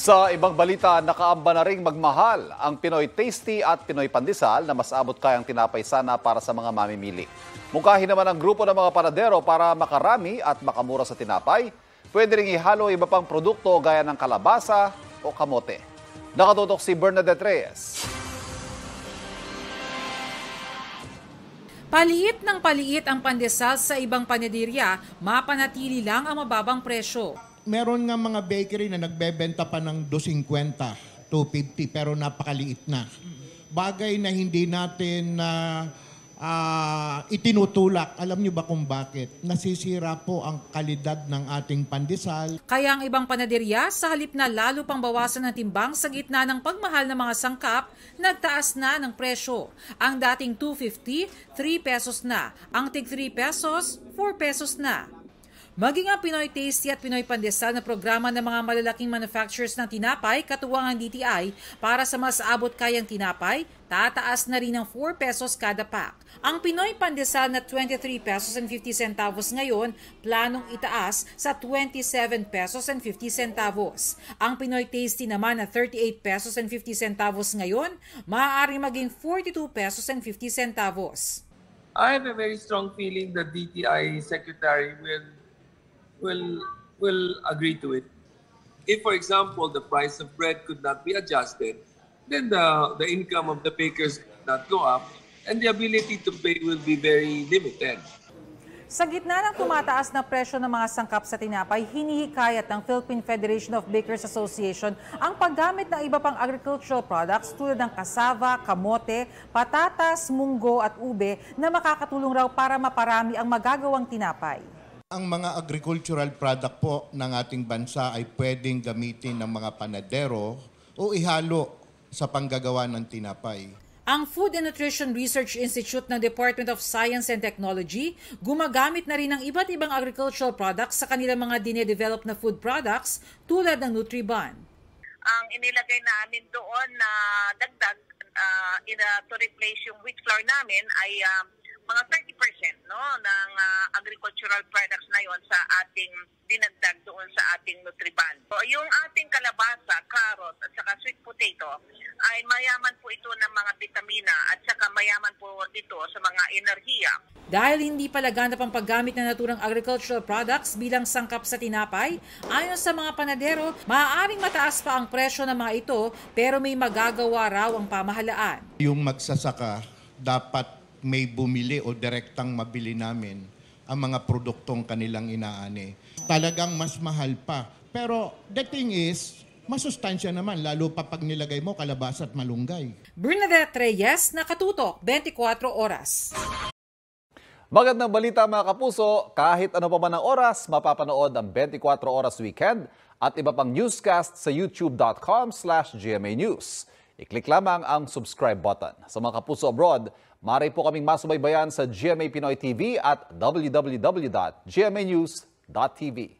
Sa ibang balita, nakaamba na ring magmahal ang Pinoy Tasty at Pinoy Pandesal na mas abot kayang tinapay sana para sa mga mamimili. Mungkahi naman ang grupo ng mga panadero para makarami at makamura sa tinapay. Pwede ring ihalo iba pang produkto gaya ng kalabasa o kamote. Nakatutok si Bernadette Reyes. Paliit ng paliit ang pandesal sa ibang panaderya, mapanatili lang ang mababang presyo. Meron nga mga bakery na nagbebenta pa ng 250, 250 pero napakaliit na. Bagay na hindi natin na ah, itinutulak. Alam niyo ba kung bakit? Nasisira po ang kalidad ng ating pandesal. Kaya ang ibang panaderya, sa halip na lalo pang bawasan ng timbang sa gitna ng pagmahal ng mga sangkap, nagtaas na ng presyo. Ang dating 250, 3 pesos na. Ang tig 3 pesos, 4 pesos na. Maging ang Pinoy Tasty at Pinoy Pandesal na programa ng mga malalaking manufacturers ng tinapay, katuwang ang DTI, para sa mas abot kayang tinapay, tataas na rin ng 4 pesos kada pack. Ang Pinoy Pandesal na 23 pesos and 50 centavos ngayon, planong itaas sa 27 pesos and 50 centavos. Ang Pinoy Tasty naman na 38 pesos and 50 centavos ngayon, maaaring maging 42 pesos and 50 centavos. I have a very strong feeling that DTI secretary will will will agree to it. If, for example, the price of bread could not be adjusted, then the the income of the bakers could not go up, and the ability to pay will be very limited. Sa gitna ng tumataas na presyo ng mga sangkap sa tinapay, hinihikayat ng Philippine Federation of Bakers Association ang paggamit ng iba pang agricultural products tulad ng kasava, kamote, patatas, munggo at ube na makakatulong raw para maparami ang magagawang tinapay. Ang mga agricultural product po ng ating bansa ay pwedeng gamitin ng mga panadero o ihalo sa panggagawa ng tinapay. Ang Food and Nutrition Research Institute ng Department of Science and Technology gumagamit na rin ng iba't ibang agricultural products sa kanilang mga dinedevelop na food products tulad ng Nutriban. ang inilagay namin doon na dagdag uh, in, uh, to replace yung wheat flour namin ay um, mga 30% no ng uh, agricultural products na yon sa ating dinagdag doon sa ating Nutriban. So, yung ating kalabasa, carrot at saka sweet potato ay mayaman po ito ng mga vitamina at saka mayaman po ito sa mga enerhiya. Dahil hindi pala ganap ang paggamit ng naturang agricultural products bilang sangkap sa tinapay, ayon sa mga panadero, maaaring mataas pa ang presyo ng mga ito pero may magagawa raw ang pamahalaan. Yung magsasaka dapat may bumili o direktang mabili namin ang mga produktong kanilang inaani. Talagang mas mahal pa. Pero the thing is, masustansya naman, lalo pa pag nilagay mo kalabasa at malunggay. Bernadette Reyes, Nakatutok, 24 Oras. Magandang balita mga kapuso, kahit ano pa man ang oras, mapapanood ang 24 Oras Weekend at iba pang newscast sa youtube.com slash GMA News. I-click lamang ang subscribe button. Sa mga kapuso abroad, maaari po kaming masubaybayan sa GMA Pinoy TV at www.gmanews.tv.